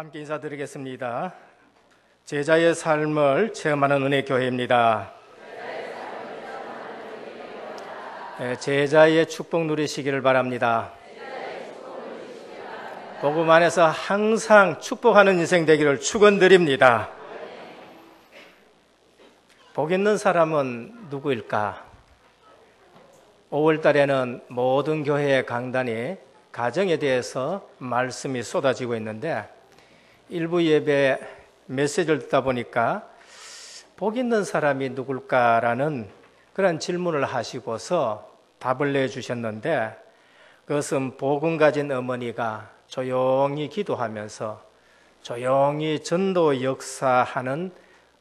함께 인사드리겠습니다. 제자의 삶을 체험하는 은혜 교회입니다. 네, 제자의 축복 누리시기를 바랍니다. 복음 안에서 항상 축복하는 인생 되기를 축원드립니다. 복 있는 사람은 누구일까? 5월 달에는 모든 교회의 강단이 가정에 대해서 말씀이 쏟아지고 있는데 일부 예배 메시지를 듣다 보니까 복 있는 사람이 누굴까라는 그런 질문을 하시고서 답을 내주셨는데 그것은 복음 가진 어머니가 조용히 기도하면서 조용히 전도 역사하는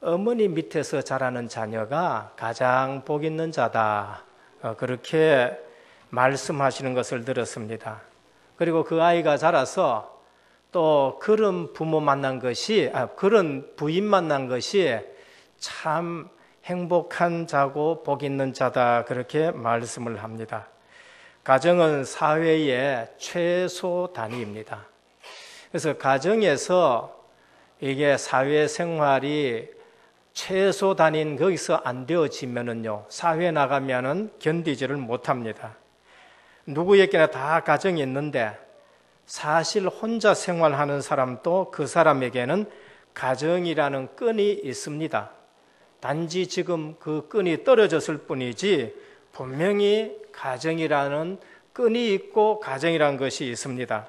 어머니 밑에서 자라는 자녀가 가장 복 있는 자다. 어, 그렇게 말씀하시는 것을 들었습니다. 그리고 그 아이가 자라서 또 그런 부모 만난 것이, 아, 그런 부인 만난 것이 참 행복한 자고 복 있는 자다. 그렇게 말씀을 합니다. 가정은 사회의 최소 단위입니다. 그래서 가정에서 이게 사회 생활이 최소 단위인 거기서 안 되어지면은요, 사회 나가면은 견디지를 못합니다. 누구에게나 다 가정이 있는데 사실 혼자 생활하는 사람도 그 사람에게는 가정이라는 끈이 있습니다. 단지 지금 그 끈이 떨어졌을 뿐이지 분명히 가정이라는 끈이 있고 가정이라는 것이 있습니다.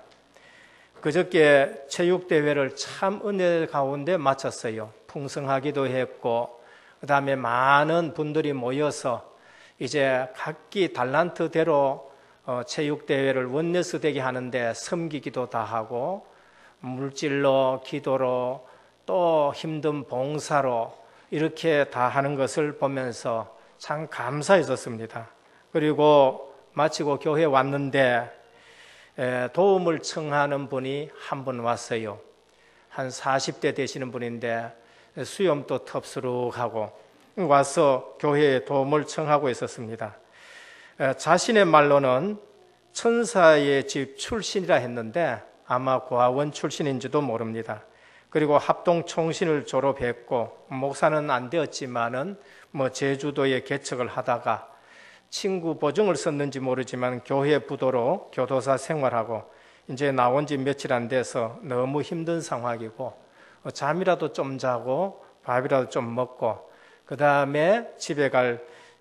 그저께 체육대회를 참 은혜 가운데 마쳤어요. 풍성하기도 했고, 그 다음에 많은 분들이 모여서 이제 각기 달란트대로 어, 체육대회를 원내스 되게 하는데 섬기기도 다 하고 물질로 기도로 또 힘든 봉사로 이렇게 다 하는 것을 보면서 참 감사했었습니다. 그리고 마치고 교회 왔는데 도움을 청하는 분이 한 분 왔어요. 한 40대 되시는 분인데 수염도 텁스룩하고 와서 교회에 도움을 청하고 있었습니다. 자신의 말로는 천사의 집 출신이라 했는데 아마 고아원 출신인지도 모릅니다. 그리고 합동 총신을 졸업했고 목사는 안 되었지만은 뭐 제주도에 개척을 하다가 친구 보증을 썼는지 모르지만 교회 부도로 교도사 생활하고 이제 나온 지 며칠 안 돼서 너무 힘든 상황이고 잠이라도 좀 자고 밥이라도 좀 먹고 그 다음에 집에 갈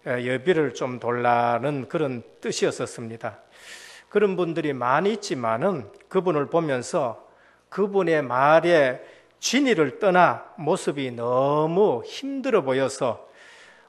여비를 좀 돌라는 그런 뜻이었었습니다. 그런 분들이 많이 있지만은 그분을 보면서 그분의 말에 진리를 떠나 모습이 너무 힘들어 보여서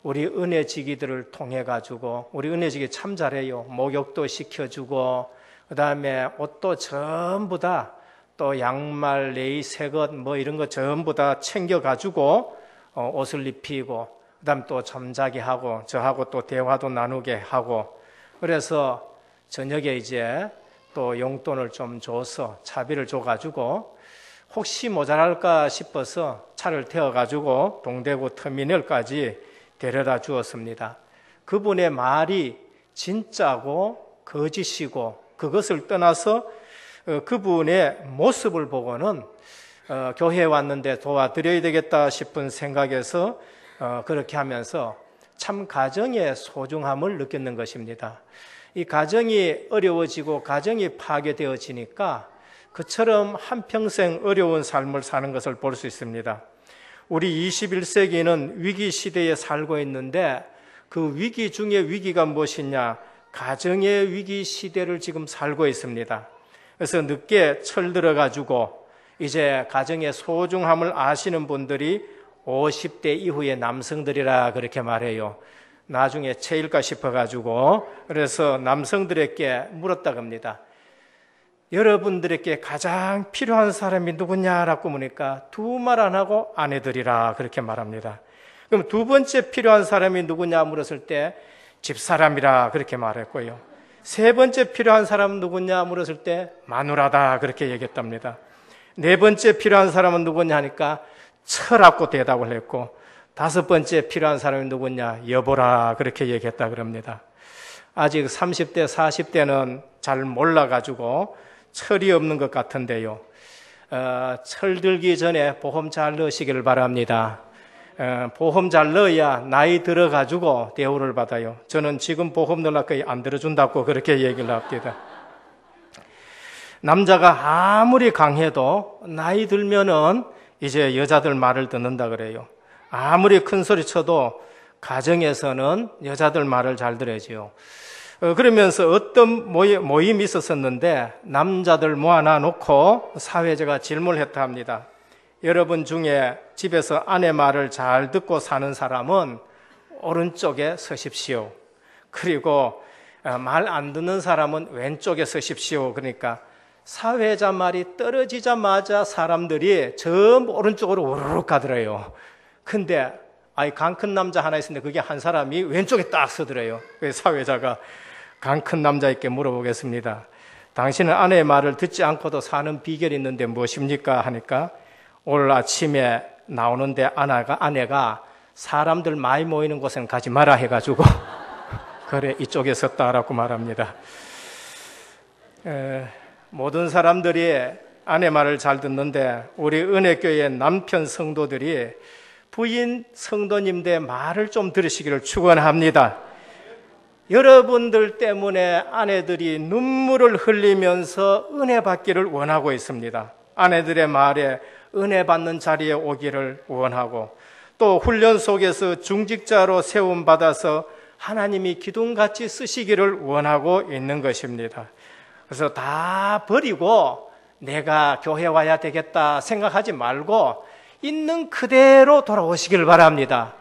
우리 은혜지기들을 통해 가지고 우리 은혜지기 참 잘해요. 목욕도 시켜주고 그 다음에 옷도 전부 다 또 양말, 레이, 새것 뭐 이런 거 전부 다 챙겨 가지고 어, 옷을 입히고 그 다음 또 잠자게 하고 저하고 또 대화도 나누게 하고 그래서 저녁에 이제 또 용돈을 좀 줘서 차비를 줘가지고 혹시 모자랄까 싶어서 차를 태워가지고 동대구 터미널까지 데려다 주었습니다. 그분의 말이 진짜고 거짓이고 그것을 떠나서 어, 그분의 모습을 보고는 어, 교회에 왔는데 도와드려야 되겠다 싶은 생각에서 어, 그렇게 하면서 참 가정의 소중함을 느꼈는 것입니다. 이 가정이 어려워지고 가정이 파괴되어지니까 그처럼 한평생 어려운 삶을 사는 것을 볼 수 있습니다. 우리 21세기는 위기 시대에 살고 있는데 그 위기 중에 위기가 무엇이냐? 가정의 위기 시대를 지금 살고 있습니다. 그래서 늦게 철들어 가지고 이제 가정의 소중함을 아시는 분들이 50대 이후의 남성들이라 그렇게 말해요. 나중에 체일까 싶어가지고 그래서 남성들에게 물었다 겁니다. 여러분들에게 가장 필요한 사람이 누구냐라고 보니까 두 말 안 하고 아내들이라 그렇게 말합니다. 그럼 두 번째 필요한 사람이 누구냐 물었을 때 집사람이라 그렇게 말했고요. 세 번째 필요한 사람은 누구냐 물었을 때 마누라다 그렇게 얘기했답니다. 네 번째 필요한 사람은 누구냐 하니까 철학고 대답을 했고 다섯 번째 필요한 사람이 누구냐 여보라 그렇게 얘기했다 그럽니다. 아직 30대 40대는 잘 몰라가지고 철이 없는 것 같은데요. 어, 철들기 전에 보험 잘 넣으시기를 바랍니다. 어, 보험 잘 넣어야 나이 들어가지고 대우를 받아요. 저는 지금 보험 넣으려 거의 안 들어준다고 그렇게 얘기를 합니다. 남자가 아무리 강해도 나이 들면은 이제 여자들 말을 듣는다 그래요. 아무리 큰 소리 쳐도 가정에서는 여자들 말을 잘 들어야지요. 어, 그러면서 어떤 모임이 있었었는데 남자들 모아놔 놓고 사회자가 질문을 했다 합니다. 여러분 중에 집에서 아내 말을 잘 듣고 사는 사람은 오른쪽에 서십시오. 그리고 어, 말안 듣는 사람은 왼쪽에 서십시오. 그러니까 사회자 말이 떨어지자마자 사람들이 전부 오른쪽으로 우르르 가더래요. 근데 아이 강 큰 남자 하나 있었는데 그게 한 사람이 왼쪽에 딱 서더래요. 그래서 사회자가 강 큰 남자에게 물어보겠습니다. 당신은 아내의 말을 듣지 않고도 사는 비결이 있는데 무엇입니까? 하니까 오늘 아침에 나오는데 아내가, 아내가 사람들 많이 모이는 곳에는 가지 마라 해가지고 그래 이쪽에 섰다라고 말합니다. 에, 모든 사람들이 아내 말을 잘 듣는데 우리 은혜교회 남편 성도들이 부인 성도님들 말을 좀 들으시기를 축원합니다. 여러분들 때문에 아내들이 눈물을 흘리면서 은혜 받기를 원하고 있습니다. 아내들의 말에 은혜 받는 자리에 오기를 원하고 또 훈련 속에서 중직자로 세움 받아서 하나님이 기둥같이 쓰시기를 원하고 있는 것입니다. 그래서 다 버리고 내가 교회 와야 되겠다 생각하지 말고 있는 그대로 돌아오시길 바랍니다.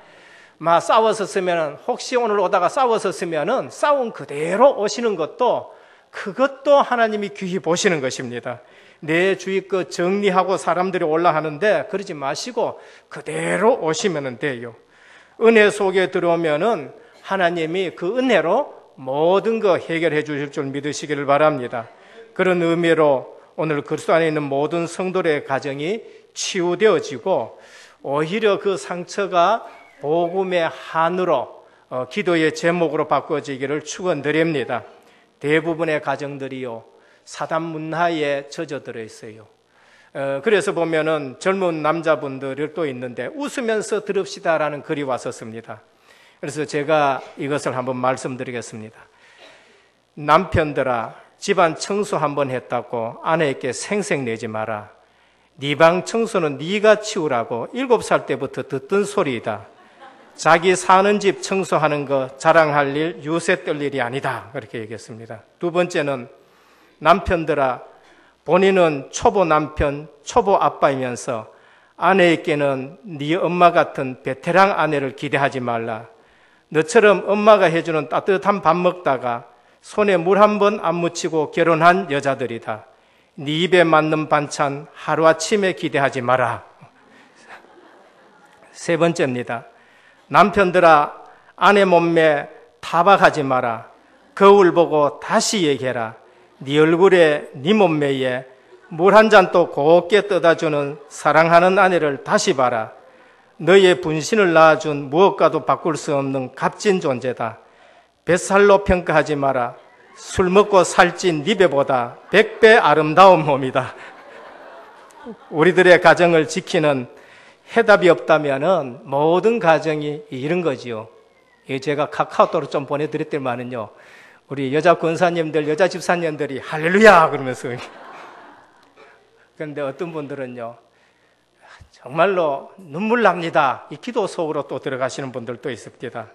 막 쓰면은 혹시 오늘 오다가 싸워서 쓰면은 싸운 그대로 오시는 것도 그것도 하나님이 귀히 보시는 것입니다. 내 주위 것 정리하고 사람들이 올라하는데 그러지 마시고 그대로 오시면 돼요. 은혜 속에 들어오면은 하나님이 그 은혜로 모든 거 해결해 주실 줄 믿으시기를 바랍니다. 그런 의미로 오늘 그리스도 안에 있는 모든 성도의 가정이 치유되어지고 오히려 그 상처가 복음의 한으로 어, 기도의 제목으로 바꿔지기를 축원드립니다. 대부분의 가정들이요 사단 문화에 젖어들어 있어요. 어, 그래서 보면은 젊은 남자분들이 또 있는데 웃으면서 들읍시다라는 글이 왔었습니다. 그래서 제가 이것을 한번 말씀드리겠습니다. 남편들아, 집안 청소 한번 했다고 아내에게 생색내지 마라. 네 방 청소는 네가 치우라고 일곱 살 때부터 듣던 소리이다. 자기 사는 집 청소하는 거 자랑할 일, 유세 떨 일이 아니다. 그렇게 얘기했습니다. 두 번째는 남편들아, 본인은 초보 남편, 초보 아빠이면서 아내에게는 네 엄마 같은 베테랑 아내를 기대하지 말라. 너처럼 엄마가 해주는 따뜻한 밥 먹다가 손에 물 한 번 안 묻히고 결혼한 여자들이다. 네 입에 맞는 반찬 하루아침에 기대하지 마라. 세 번째입니다. 남편들아 아내 몸매 타박하지 마라. 거울 보고 다시 얘기해라. 네 얼굴에 네 몸매에 물 한 잔 또 곱게 떠다주는 사랑하는 아내를 다시 봐라. 너의 분신을 낳아준 무엇과도 바꿀 수 없는 값진 존재다. 뱃살로 평가하지 마라. 술 먹고 살찐 네 배보다 백 배 아름다운 몸이다. 우리들의 가정을 지키는 해답이 없다면 모든 가정이 이런 거지요. 제가 카카오톡으로 좀 보내드렸더만은요. 우리 여자 권사님들, 여자 집사님들이 할렐루야! 그러면서. 그런데 어떤 분들은요. 정말로 눈물 납니다. 이 기도 속으로 또 들어가시는 분들도 있습니다.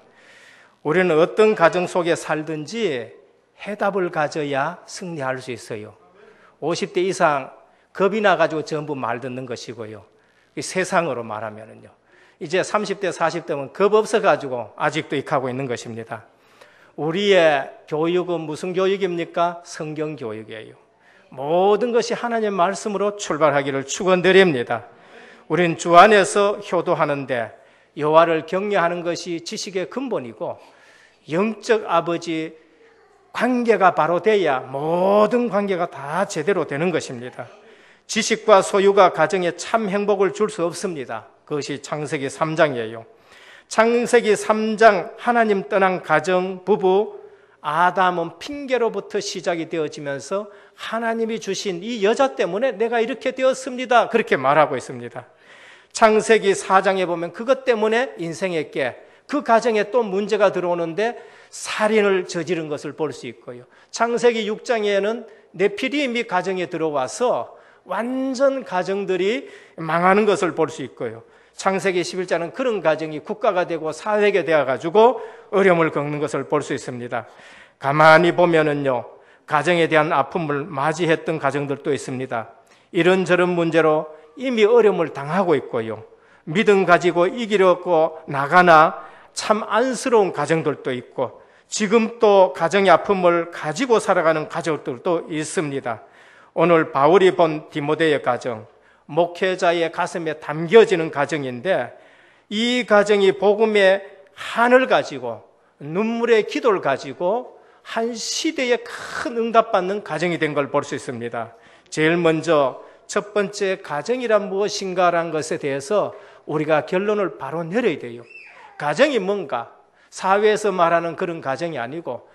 우리는 어떤 가정 속에 살든지 해답을 가져야 승리할 수 있어요. 50대 이상 겁이 나가지고 전부 말 듣는 것이고요. 세상으로 말하면은요. 이제 30대, 40대면 겁 없어가지고 아직도 익하고 있는 것입니다. 우리의 교육은 무슨 교육입니까? 성경 교육이에요. 모든 것이 하나님의 말씀으로 출발하기를 축원드립니다. 우린 주 안에서 효도하는데 여호와를 경외하는 것이 지식의 근본이고 영적 아버지 관계가 바로 돼야 모든 관계가 다 제대로 되는 것입니다. 지식과 소유가 가정에 참 행복을 줄 수 없습니다. 그것이 창세기 3장이에요. 창세기 3장 하나님 떠난 가정, 부부, 아담은 핑계로부터 시작이 되어지면서 하나님이 주신 이 여자 때문에 내가 이렇게 되었습니다. 그렇게 말하고 있습니다. 창세기 4장에 보면 그것 때문에 인생에 깨, 그 가정에 또 문제가 들어오는데 살인을 저지른 것을 볼 수 있고요. 창세기 6장에는 네피림이 가정에 들어와서 완전 가정들이 망하는 것을 볼 수 있고요. 창세기 11장은 그런 가정이 국가가 되고 사회가 되어 가지고 어려움을 겪는 것을 볼 수 있습니다. 가만히 보면은요. 가정에 대한 아픔을 맞이했던 가정들도 있습니다. 이런저런 문제로 이미 어려움을 당하고 있고요. 믿음 가지고 이기려고 나가나 참 안쓰러운 가정들도 있고 지금 또 가정의 아픔을 가지고 살아가는 가족들도 있습니다. 오늘 바울이 본 디모데의 가정, 목회자의 가슴에 담겨지는 가정인데 이 가정이 복음의 한을 가지고 눈물의 기도를 가지고 한 시대에 큰 응답받는 가정이 된 걸 볼 수 있습니다. 제일 먼저 첫 번째 가정이란 무엇인가라는 것에 대해서 우리가 결론을 바로 내려야 돼요. 가정이 뭔가 사회에서 말하는 그런 가정이 아니고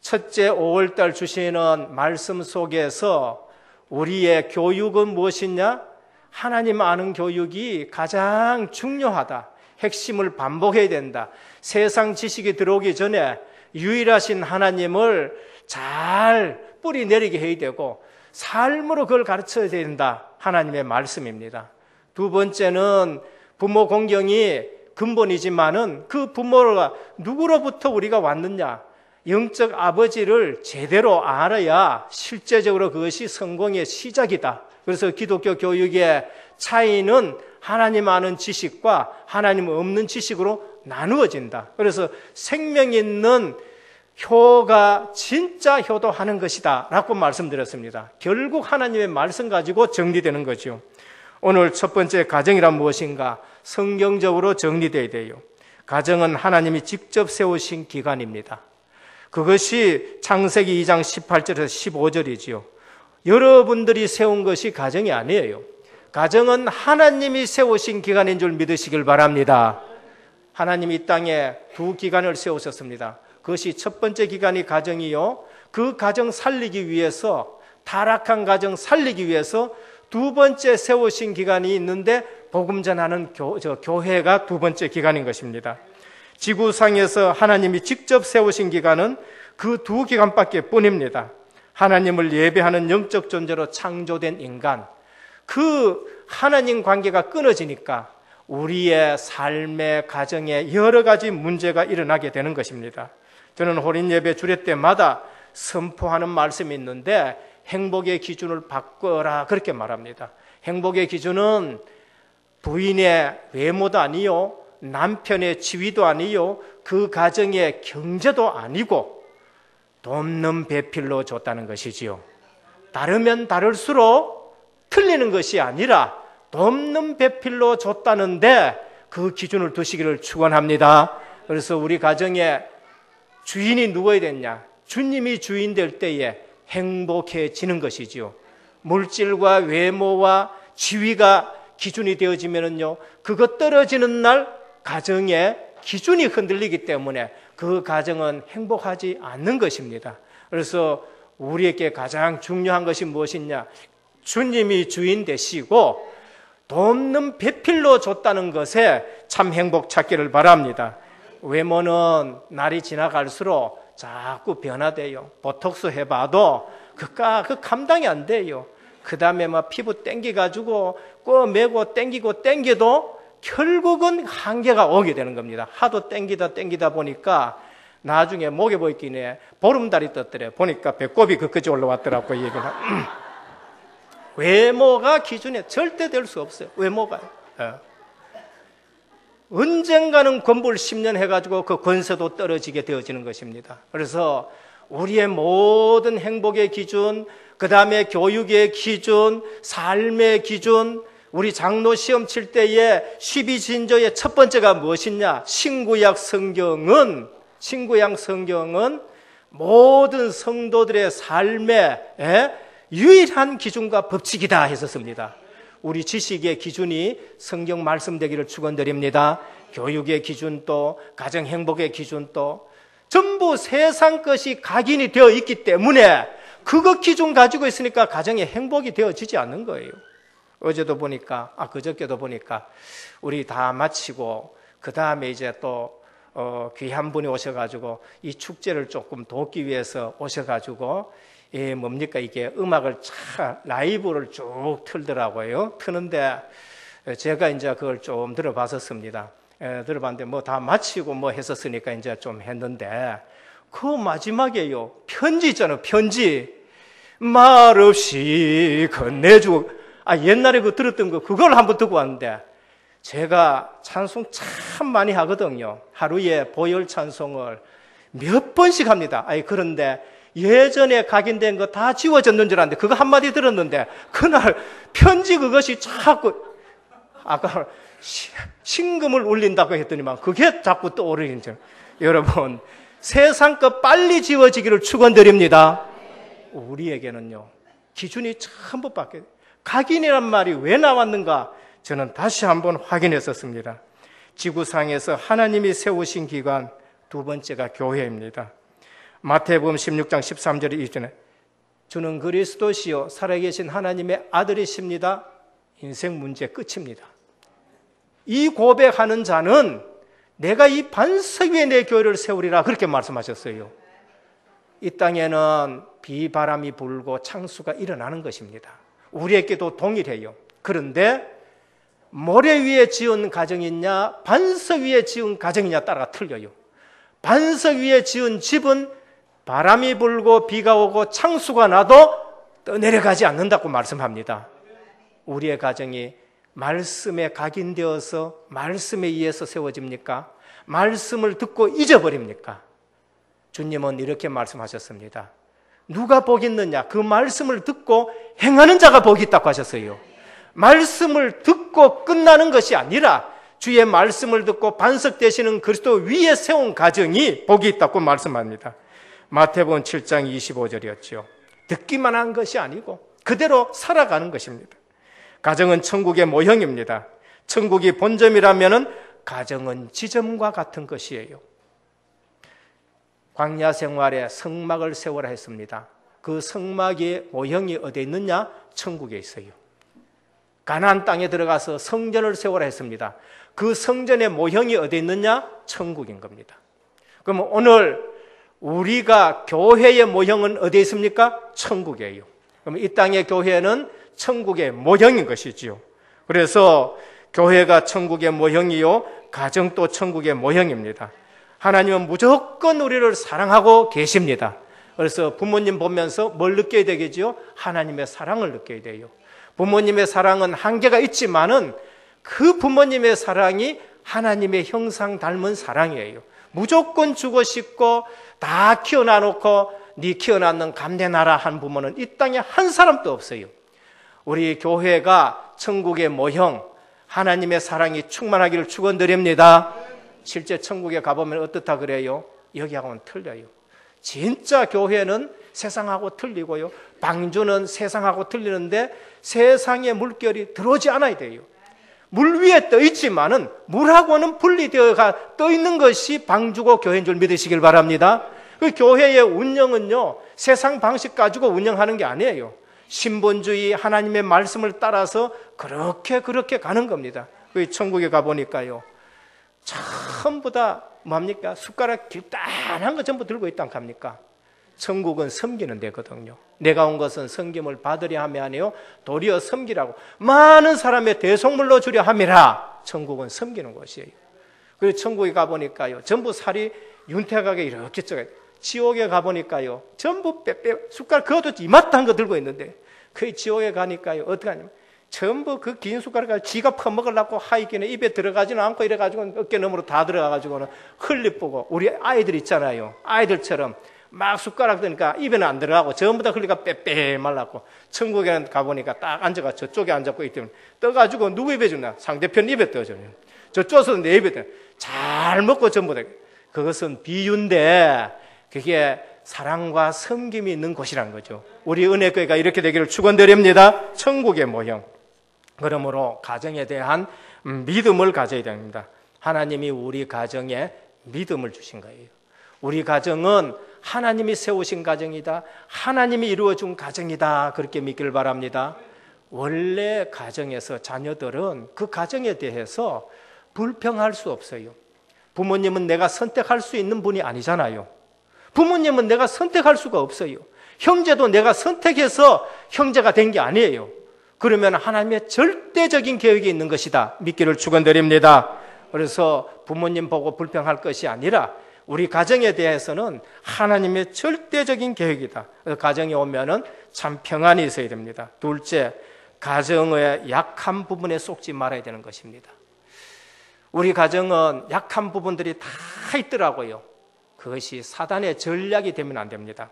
첫째 5월달 주시는 말씀 속에서 우리의 교육은 무엇이냐? 하나님 아는 교육이 가장 중요하다. 핵심을 반복해야 된다. 세상 지식이 들어오기 전에 유일하신 하나님을 잘 뿌리 내리게 해야 되고 삶으로 그걸 가르쳐야 된다. 하나님의 말씀입니다. 두 번째는 부모 공경이 근본이지만은 그 부모가 누구로부터 우리가 왔느냐? 영적 아버지를 제대로 알아야 실제적으로 그것이 성공의 시작이다. 그래서 기독교 교육의 차이는 하나님 아는 지식과 하나님 없는 지식으로 나누어진다. 그래서 생명 있는 효가 진짜 효도하는 것이다. 라고 말씀드렸습니다. 결국 하나님의 말씀 가지고 정리되는 거죠. 오늘 첫 번째 가정이란 무엇인가? 성경적으로 정리되어야 돼요. 가정은 하나님이 직접 세우신 기관입니다. 그것이 창세기 2장 18절에서 15절이지요. 여러분들이 세운 것이 가정이 아니에요. 가정은 하나님이 세우신 기관인 줄 믿으시길 바랍니다. 하나님이 이 땅에 두 기관을 세우셨습니다. 그것이 첫 번째 기간이 가정이요. 그 가정 살리기 위해서 타락한 가정 살리기 위해서 두 번째 세우신 기간이 있는데 복음 전하는 교, 저, 교회가 두 번째 기간인 것입니다. 지구상에서 하나님이 직접 세우신 기간은 그 두 기간밖에 뿐입니다. 하나님을 예배하는 영적 존재로 창조된 인간. 그 하나님 관계가 끊어지니까 우리의 삶의 가정에 여러 가지 문제가 일어나게 되는 것입니다. 저는 호린 예배 주례 때마다 선포하는 말씀이 있는데 행복의 기준을 바꿔라 그렇게 말합니다. 행복의 기준은 부인의 외모도 아니요, 남편의 지위도 아니요, 그 가정의 경제도 아니고 돕는 배필로 줬다는 것이지요. 다르면 다를수록 틀리는 것이 아니라 돕는 배필로 줬다는데 그 기준을 두시기를 축원합니다. 그래서 우리 가정에 주인이 누구야 됐냐? 주님이 주인 될 때에 행복해지는 것이지요. 물질과 외모와 지위가 기준이 되어지면은요, 그것 떨어지는 날 가정의 기준이 흔들리기 때문에 그 가정은 행복하지 않는 것입니다. 그래서 우리에게 가장 중요한 것이 무엇이냐? 주님이 주인 되시고 돕는 배필로 줬다는 것에 참 행복 찾기를 바랍니다. 외모는 날이 지나갈수록 자꾸 변화돼요. 보톡스 해봐도 그까 그 감당이 안 돼요. 그 다음에 막 피부 땡기가지고 꼬매고 땡기고 땡겨도 결국은 한계가 오게 되는 겁니다. 하도 땡기다 땡기다 보니까 나중에 목에 보이기에 보름달이 떴더래. 보니까 배꼽이 그까지 올라왔더라고 얘기는. 외모가 기준에 절대 될 수 없어요. 외모가. 예. 언젠가는 권불 10년 해가지고 그 권세도 떨어지게 되어지는 것입니다. 그래서 우리의 모든 행복의 기준, 그 다음에 교육의 기준, 삶의 기준, 우리 장로 시험 칠 때에 12진조의 첫 번째가 무엇이냐? 신구약 성경은, 신구약 성경은 모든 성도들의 삶의 유일한 기준과 법칙이다 했었습니다. 우리 지식의 기준이 성경 말씀 되기를 축원드립니다. 교육의 기준도 가정 행복의 기준도 전부 세상 것이 각인이 되어 있기 때문에 그거 기준 가지고 있으니까 가정에 행복이 되어지지 않는 거예요. 어제도 보니까, 아, 그저께도 보니까, 우리 다 마치고, 그 다음에 이제 또, 어, 귀한 분이 오셔가지고, 이 축제를 조금 돕기 위해서 오셔가지고, 예, 뭡니까, 이게 음악을 차, 라이브를 쭉 틀더라고요. 트는데, 제가 이제 그걸 좀 들어봤었습니다. 예, 들어봤는데, 뭐 다 마치고 뭐 했었으니까 이제 좀 했는데, 그 마지막에요. 편지 있잖아요, 편지. 말 없이 건네주고, 아, 옛날에 그 들었던 거, 그걸 한번 듣고 왔는데, 제가 찬송 참 많이 하거든요. 하루에 보혈 찬송을 몇 번씩 합니다. 아니, 그런데 예전에 각인된 거 다 지워졌는 줄 알았는데, 그거 한마디 들었는데, 그날 편지 그것이 자꾸, 아까 신금을 울린다고 했더니만, 그게 자꾸 떠오르는 줄. 여러분, 세상 것 빨리 지워지기를 축원드립니다. 우리에게는요, 기준이 전부 바뀌어요. 각인이란 말이 왜 나왔는가? 저는 다시 한번 확인했었습니다. 지구상에서 하나님이 세우신 기관 두 번째가 교회입니다. 마태복음 16장 13절에 이전에 주는 그리스도시요 살아계신 하나님의 아들이십니다. 인생 문제 끝입니다. 이 고백하는 자는 내가 이 반석 위에 내 교회를 세우리라 그렇게 말씀하셨어요. 이 땅에는 비바람이 불고 창수가 일어나는 것입니다. 우리에게도 동일해요. 그런데 모래 위에 지은 가정이냐 반석 위에 지은 가정이냐 따라 틀려요. 반석 위에 지은 집은 바람이 불고 비가 오고 창수가 나도 떠내려가지 않는다고 말씀합니다. 우리의 가정이 말씀에 각인되어서 말씀에 의해서 세워집니까? 말씀을 듣고 잊어버립니까? 주님은 이렇게 말씀하셨습니다. 누가 복 있느냐? 그 말씀을 듣고 행하는 자가 복이 있다고 하셨어요. 말씀을 듣고 끝나는 것이 아니라 주의 말씀을 듣고 반석되시는 그리스도 위에 세운 가정이 복이 있다고 말씀합니다. 마태복음 7장 25절이었죠. 듣기만 한 것이 아니고 그대로 살아가는 것입니다. 가정은 천국의 모형입니다. 천국이 본점이라면 가정은 지점과 같은 것이에요. 광야 생활에 성막을 세워라 했습니다. 그 성막의 모형이 어디에 있느냐? 천국에 있어요. 가나안 땅에 들어가서 성전을 세워라 했습니다. 그 성전의 모형이 어디에 있느냐? 천국인 겁니다. 그럼 오늘 우리가 교회의 모형은 어디에 있습니까? 천국이에요. 그럼 이 땅의 교회는 천국의 모형인 것이지요. 그래서 교회가 천국의 모형이요, 가정도 천국의 모형입니다. 하나님은 무조건 우리를 사랑하고 계십니다. 그래서 부모님 보면서 뭘 느껴야 되겠지요? 하나님의 사랑을 느껴야 돼요. 부모님의 사랑은 한계가 있지만은 그 부모님의 사랑이 하나님의 형상 닮은 사랑이에요. 무조건 주고 싶고 다 키워놔 놓고 네 키워놨는 감대나라 한 부모는 이 땅에 한 사람도 없어요. 우리 교회가 천국의 모형, 하나님의 사랑이 충만하기를 축원드립니다. 실제 천국에 가보면 어떻다 그래요? 여기하고는 틀려요. 진짜 교회는 세상하고 틀리고요. 방주는 세상하고 틀리는데 세상의 물결이 들어오지 않아야 돼요. 물 위에 떠 있지만은 물하고는 분리되어가 떠 있는 것이 방주고 교회인 줄 믿으시길 바랍니다. 그 교회의 운영은요, 세상 방식 가지고 운영하는 게 아니에요. 신본주의 하나님의 말씀을 따라서 그렇게 그렇게 가는 겁니다. 그 천국에 가보니까요. 전부 다 뭡니까? 숟가락 길단한 거 전부 들고 있다 합니까? 천국은 섬기는 데거든요. 내가 온 것은 섬김을 받으려 함이 아니요 도리어 섬기라고 많은 사람의 대속물로 주려 함이라 천국은 섬기는 것이에요. 그리고 천국에 가 보니까요 전부 살이 윤택하게 이렇게 쪄요. 지옥에 가 보니까요 전부 빼빼 숟가락 그것도 이마땅한 거 들고 있는데 그 지옥에 가니까요 어떻게 하냐면 전부 그 긴 숟가락을 지가 퍼먹으려고 하이기는 입에 들어가지는 않고 이래가지고 어깨 너머로 다 들어가가지고는 흘리보고 우리 아이들 있잖아요. 아이들처럼 막 숟가락 드니까 입에는 안 들어가고 전부 다 흘리가 빼빼 말랐고 천국에 가보니까 딱 앉아가 저쪽에 앉았고 있더니 떠가지고 누구 입에 주나 상대편 입에 떠줘요. 저쪽에서 내 입에 떠. 잘 먹고 전부 다. 그것은 비유인데 그게 사랑과 섬김이 있는 곳이란 거죠. 우리 은혜교회가 이렇게 되기를 축원드립니다. 천국의 모형. 그러므로 가정에 대한 믿음을 가져야 됩니다. 하나님이 우리 가정에 믿음을 주신 거예요. 우리 가정은 하나님이 세우신 가정이다. 하나님이 이루어준 가정이다. 그렇게 믿기를 바랍니다. 원래 가정에서 자녀들은 그 가정에 대해서 불평할 수 없어요. 부모님은 내가 선택할 수 있는 분이 아니잖아요. 부모님은 내가 선택할 수가 없어요. 형제도 내가 선택해서 형제가 된 게 아니에요. 그러면 하나님의 절대적인 계획이 있는 것이다. 믿기를 축원드립니다. 그래서 부모님 보고 불평할 것이 아니라 우리 가정에 대해서는 하나님의 절대적인 계획이다. 가정에 오면은 참 평안이 있어야 됩니다. 둘째, 가정의 약한 부분에 속지 말아야 되는 것입니다. 우리 가정은 약한 부분들이 다 있더라고요. 그것이 사단의 전략이 되면 안 됩니다.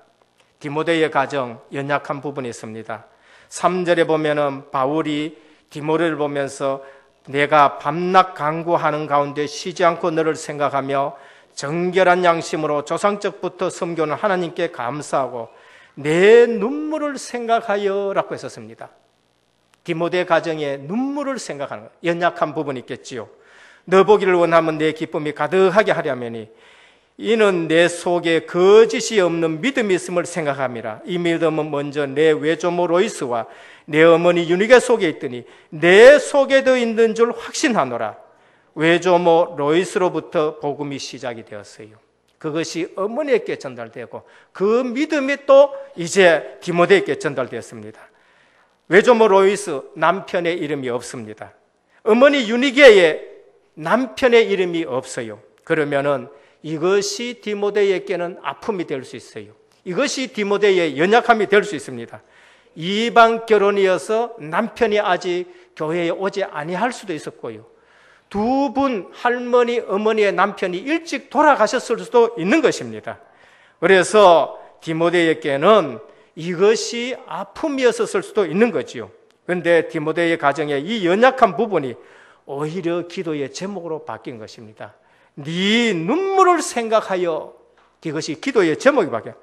디모데의 가정 연약한 부분이 있습니다. 3절에 보면은 바울이 디모데를 보면서 내가 밤낮 강구하는 가운데 쉬지 않고 너를 생각하며 정결한 양심으로 조상적부터 섬교는 하나님께 감사하고 내 눈물을 생각하여라고 했었습니다. 디모데 가정에 눈물을 생각하는 것, 연약한 부분이 있겠지요. 너 보기를 원하면 내 기쁨이 가득하게 하려면이 이는 내 속에 거짓이 없는 믿음이 있음을 생각함이라. 이 믿음은 먼저 내 외조모 로이스와 내 어머니 유니게 속에 있더니 내 속에도 있는 줄 확신하노라. 외조모 로이스로부터 복음이 시작이 되었어요. 그것이 어머니에게 전달되고 그 믿음이 또 이제 디모데에게 전달되었습니다. 외조모 로이스 남편의 이름이 없습니다. 어머니 유니게의 남편의 이름이 없어요. 그러면은 이것이 디모데에게는 아픔이 될 수 있어요. 이것이 디모데의 연약함이 될 수 있습니다. 이방 결혼이어서 남편이 아직 교회에 오지 아니할 수도 있었고요. 두 분 할머니, 어머니의 남편이 일찍 돌아가셨을 수도 있는 것입니다. 그래서 디모데에게는 이것이 아픔이었을 수도 있는 거지요. 그런데 디모데의 가정에 이 연약한 부분이 오히려 기도의 제목으로 바뀐 것입니다. 네 눈물을 생각하여 이것이 기도의 제목이 바뀌어.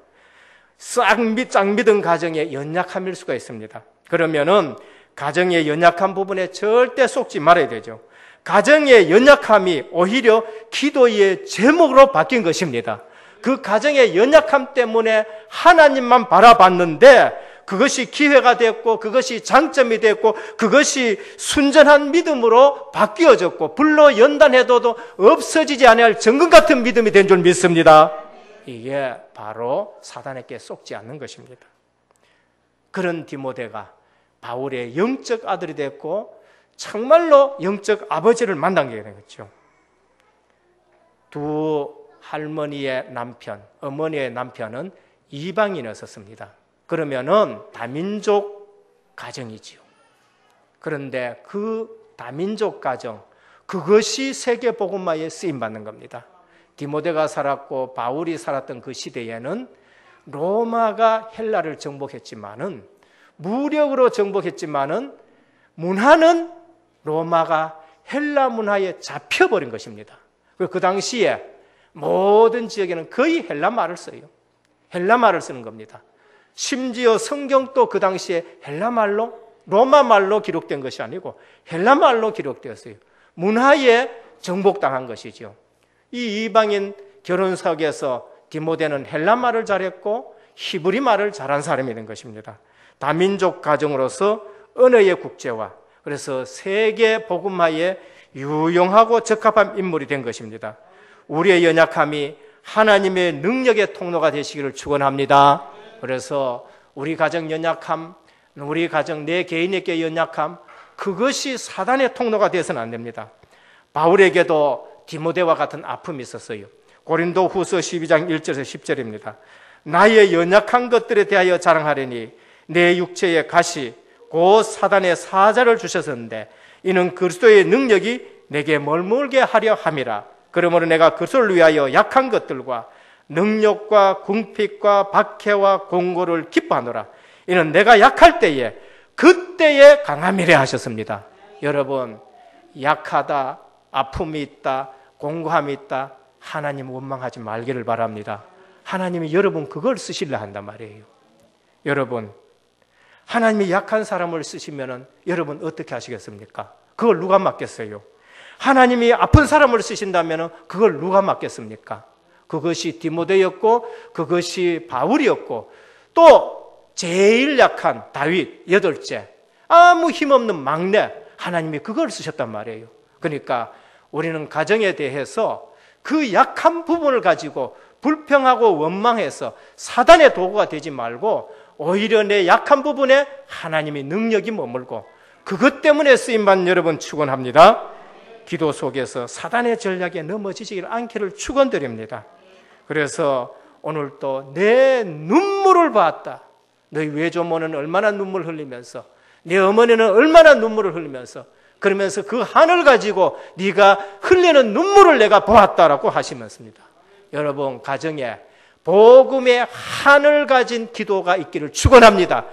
쌍미 짱 믿은 가정의 연약함일 수가 있습니다. 그러면은 가정의 연약한 부분에 절대 속지 말아야 되죠. 가정의 연약함이 오히려 기도의 제목으로 바뀐 것입니다. 그 가정의 연약함 때문에 하나님만 바라봤는데 그것이 기회가 됐고 그것이 장점이 됐고 그것이 순전한 믿음으로 바뀌어졌고 불로 연단해도 없어지지 않을 정금 같은 믿음이 된 줄 믿습니다. 이게 바로 사단에게 속지 않는 것입니다. 그런 디모데가 바울의 영적 아들이 됐고 정말로 영적 아버지를 만나게 되겠죠. 두 할머니의 남편, 어머니의 남편은 이방인이었습니다. 그러면은 다민족 가정이지요. 그런데 그 다민족 가정, 그것이 세계 복음화에 쓰임 받는 겁니다. 디모데가 살았고 바울이 살았던 그 시대에는 로마가 헬라를 정복했지만은 무력으로 정복했지만은 문화는 로마가 헬라 문화에 잡혀버린 것입니다. 그 당시에 모든 지역에는 거의 헬라 말을 써요. 헬라 말을 쓰는 겁니다. 심지어 성경도 그 당시에 헬라 말로 로마 말로 기록된 것이 아니고 헬라 말로 기록되었어요. 문화에 정복당한 것이죠. 이 이방인 결혼석에서 디모데는 헬라 말을 잘했고 히브리 말을 잘한 사람이 된 것입니다. 다민족 가정으로서 언어의 국제화, 그래서 세계 복음화에 유용하고 적합한 인물이 된 것입니다. 우리의 연약함이 하나님의 능력의 통로가 되시기를 축원합니다. 그래서 우리 가정 연약함, 우리 가정 내 개인에게 연약함, 그것이 사단의 통로가 되어서는 안 됩니다. 바울에게도 디모데와 같은 아픔이 있었어요. 고린도 후서 12장 1절에서 10절입니다. 나의 연약한 것들에 대하여 자랑하려니 내 육체의 가시, 곧 사단의 사자를 주셨었는데 이는 그리스도의 능력이 내게 멀물게 하려 함이라. 그러므로 내가 그리스도를 위하여 약한 것들과 능력과 궁핍과 박해와 공고를 기뻐하노라. 이는 내가 약할 때에 그때에 강함이래 하셨습니다. 여러분 약하다, 아픔이 있다, 공고함이 있다. 하나님 원망하지 말기를 바랍니다. 하나님이 여러분 그걸 쓰실라 한단 말이에요. 여러분 하나님이 약한 사람을 쓰시면은 여러분 어떻게 하시겠습니까? 그걸 누가 맡겠어요? 하나님이 아픈 사람을 쓰신다면 그걸 누가 맡겠습니까? 그것이 디모데였고 그것이 바울이었고 또 제일 약한 다윗 여덟째 아무 힘없는 막내 하나님이 그걸 쓰셨단 말이에요. 그러니까 우리는 가정에 대해서 그 약한 부분을 가지고 불평하고 원망해서 사단의 도구가 되지 말고 오히려 내 약한 부분에 하나님의 능력이 머물고 그것 때문에 쓰임받는 여러분 축원합니다. 기도 속에서 사단의 전략에 넘어지지 않기를 축원드립니다. 그래서 오늘 또 내 눈물을 봤다. 너희 외조모는 얼마나 눈물 흘리면서 내 어머니는 얼마나 눈물을 흘리면서 그러면서 그 한을 가지고 네가 흘리는 눈물을 내가 보았다라고 하시면서입니다. 여러분 가정에 복음의 한을 가진 기도가 있기를 축원합니다.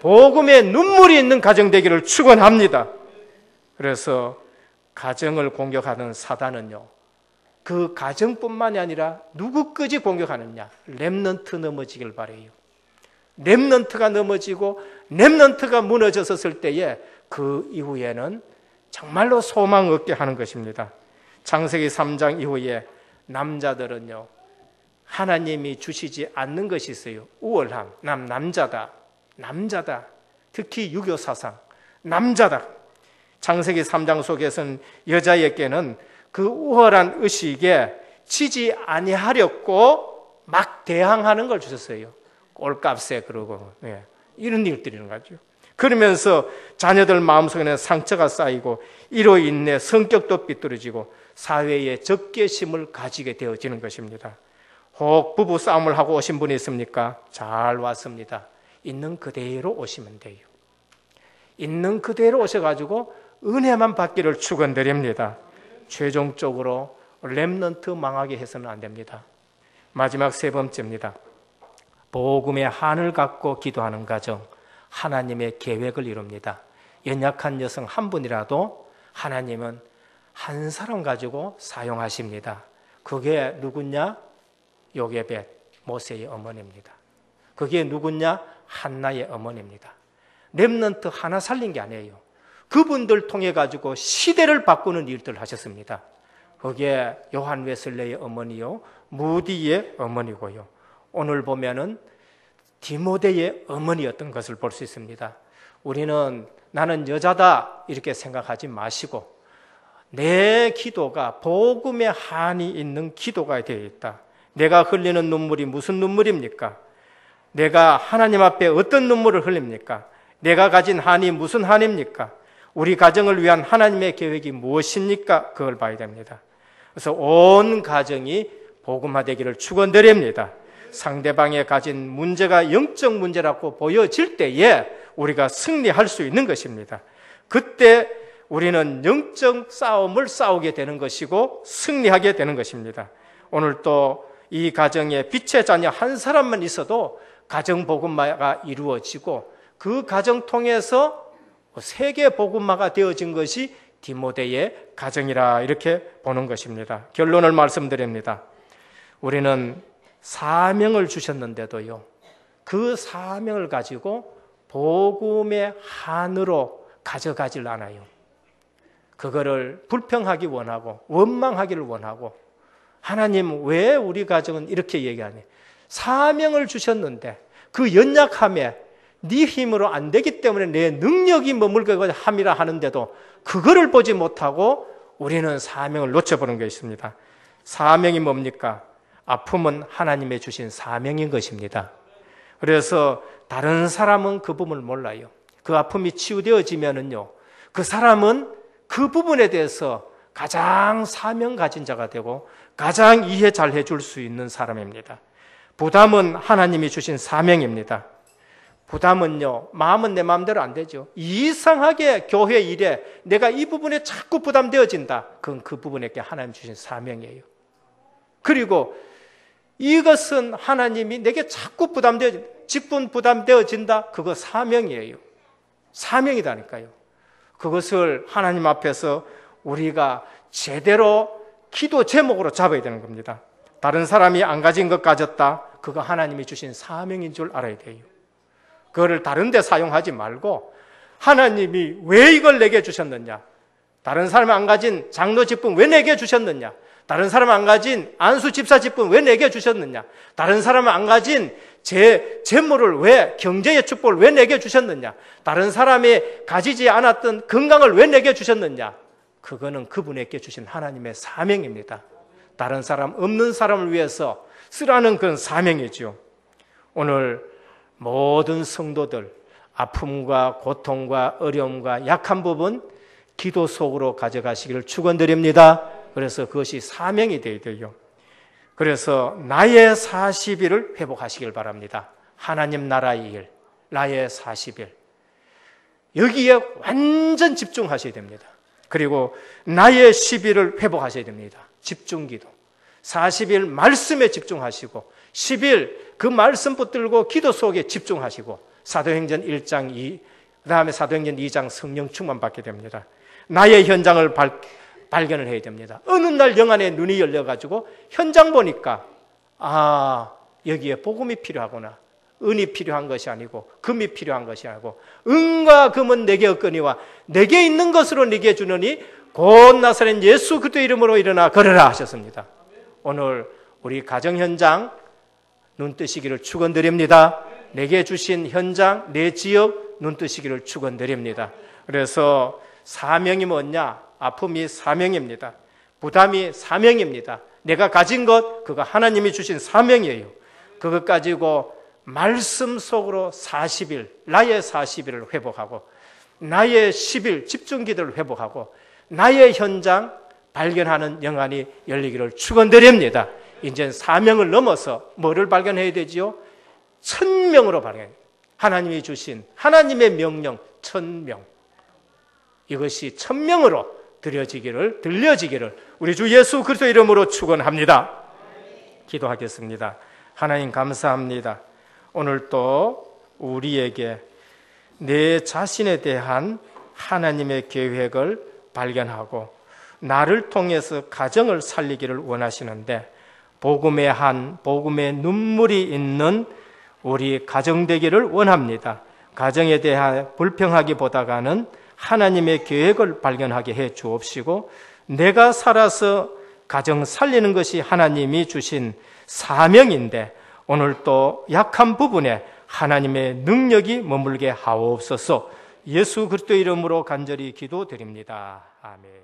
복음의 눈물이 있는 가정 되기를 축원합니다. 그래서 가정을 공격하는 사단은요. 그 가정뿐만이 아니라 누구까지 공격하느냐? 렘넌트 넘어지길 바래요. 렘넌트가 넘어지고 렘넌트가 무너졌을 때에 그 이후에는 정말로 소망 얻게 하는 것입니다. 창세기 3장 이후에 남자들은요. 하나님이 주시지 않는 것이 있어요. 우월함. 남 남자다. 남자다. 특히 유교 사상. 남자다. 창세기 3장 속에서는 여자에게는 그 우월한 의식에 지지 아니하렸고 막 대항하는 걸 주셨어요. 꼴값에 그러고 네. 이런 일들이는 거죠. 그러면서 자녀들 마음속에는 상처가 쌓이고 이로 인해 성격도 삐뚤어지고 사회에 적개심을 가지게 되어지는 것입니다. 혹 부부 싸움을 하고 오신 분이 있습니까? 잘 왔습니다. 있는 그대로 오시면 돼요. 있는 그대로 오셔가지고 은혜만 받기를 축원드립니다. 최종적으로 렘넌트 망하게 해서는 안 됩니다. 마지막 세 번째입니다. 복음의 한을 갖고 기도하는 가정, 하나님의 계획을 이룹니다. 연약한 여성 한 분이라도 하나님은 한 사람 가지고 사용하십니다. 그게 누구냐? 요게벳, 모세의 어머니입니다. 그게 누구냐? 한나의 어머니입니다. 렘넌트 하나 살린 게 아니에요. 그분들 통해 가지고 시대를 바꾸는 일들을 하셨습니다. 거기에 요한 웨슬레의 어머니요, 무디의 어머니고요. 오늘 보면은 디모데의 어머니였던 것을 볼 수 있습니다. 우리는 나는 여자다 이렇게 생각하지 마시고 내 기도가 복음의 한이 있는 기도가 되어 있다. 내가 흘리는 눈물이 무슨 눈물입니까? 내가 하나님 앞에 어떤 눈물을 흘립니까? 내가 가진 한이 무슨 한입니까? 우리 가정을 위한 하나님의 계획이 무엇입니까? 그걸 봐야 됩니다. 그래서 온 가정이 복음화되기를 축원드립니다. 상대방의 가진 문제가 영적 문제라고 보여질 때에 우리가 승리할 수 있는 것입니다. 그때 우리는 영적 싸움을 싸우게 되는 것이고 승리하게 되는 것입니다. 오늘 또 이 가정에 빛의 자녀 한 사람만 있어도 가정 복음화가 이루어지고 그 가정 통해서 세계 복음화가 되어진 것이 디모데의 가정이라 이렇게 보는 것입니다. 결론을 말씀드립니다. 우리는 사명을 주셨는데도요. 그 사명을 가지고 복음의 한으로 가져가질 않아요. 그거를 불평하기 원하고 원망하기를 원하고 하나님 왜 우리 가정은 이렇게 얘기하니? 사명을 주셨는데 그 연약함에 네 힘으로 안 되기 때문에 내 능력이 머물게 함이라 하는데도 그거를 보지 못하고 우리는 사명을 놓쳐보는 것입니다. 사명이 뭡니까? 아픔은 하나님의 주신 사명인 것입니다. 그래서 다른 사람은 그 부분을 몰라요. 그 아픔이 치유되어지면은요, 그 사람은 그 부분에 대해서 가장 사명 가진 자가 되고 가장 이해 잘 해줄 수 있는 사람입니다. 부담은 하나님이 주신 사명입니다. 부담은요, 마음은 내 마음대로 안 되죠. 이상하게 교회 일에 내가 이 부분에 자꾸 부담되어진다. 그건 그 부분에게 하나님 주신 사명이에요. 그리고 이것은 하나님이 내게 자꾸 부담되어 직분 부담되어진다. 그거 사명이에요. 사명이다니까요. 그것을 하나님 앞에서 우리가 제대로 기도 제목으로 잡아야 되는 겁니다. 다른 사람이 안 가진 것 가졌다. 그거 하나님이 주신 사명인 줄 알아야 돼요. 그거를 다른 데 사용하지 말고 하나님이 왜 이걸 내게 주셨느냐? 다른 사람이 안 가진 장로 직분 왜 내게 주셨느냐? 다른 사람 안 가진 안수 집사 집분 왜 내게 주셨느냐? 다른 사람은 안 가진 제 재물을 왜 경제의 축복을 왜 내게 주셨느냐? 다른 사람이 가지지 않았던 건강을 왜 내게 주셨느냐? 그거는 그분에게 주신 하나님의 사명입니다. 다른 사람 없는 사람을 위해서 쓰라는 그런 사명이죠. 오늘 모든 성도들 아픔과 고통과 어려움과 약한 부분 기도 속으로 가져가시기를 축원드립니다. 그래서 그것이 사명이 되어야 돼요. 그래서 나의 40일을 회복하시길 바랍니다. 하나님 나라의 일, 나의 40일. 여기에 완전 집중하셔야 됩니다. 그리고 나의 10일을 회복하셔야 됩니다. 집중 기도. 40일 말씀에 집중하시고 10일 그 말씀 붙들고 기도 속에 집중하시고 사도행전 1장 2, 그 다음에 사도행전 2장 성령 충만 받게 됩니다. 나의 현장을 발, 발견을 해야 됩니다. 어느 날 영안의 눈이 열려가지고 현장 보니까 아 여기에 복음이 필요하구나. 은이 필요한 것이 아니고 금이 필요한 것이 아니고 은과 금은 내게 없거니와 내게 있는 것으로 내게 주느니 곧 나사렛 예수 그리스도 이름으로 일어나 걸으라 하셨습니다. 오늘 우리 가정 현장 눈 뜨시기를 축원드립니다. 내게 주신 현장 내 지역 눈 뜨시기를 축원드립니다. 그래서 사명이 뭐냐? 아픔이 사명입니다. 부담이 사명입니다. 내가 가진 것 그거 하나님이 주신 사명이에요. 그것 가지고 말씀 속으로 40일, 나의 40일을 회복하고, 나의 10일 집중 기도를 회복하고, 나의 현장 발견하는 영안이 열리기를 축원드립니다. 이제 사명을 넘어서 뭐를 발견해야 되지요? 천명으로 발견. 하나님이 주신 하나님의 명령 천명. 이것이 천명으로 드려지기를 들려지기를 우리 주 예수 그리스도 이름으로 축원합니다. 기도하겠습니다. 하나님 감사합니다. 오늘 또 우리에게 내 자신에 대한 하나님의 계획을 발견하고 나를 통해서 가정을 살리기를 원하시는데 복음의 한 복음의 눈물이 있는 우리 가정 되기를 원합니다. 가정에 대한 불평하기보다가는 하나님의 계획을 발견하게 해 주옵시고 내가 살아서 가정 살리는 것이 하나님이 주신 사명인데 오늘 또 약한 부분에 하나님의 능력이 머물게 하옵소서 예수 그리스도 이름으로 간절히 기도드립니다. 아멘.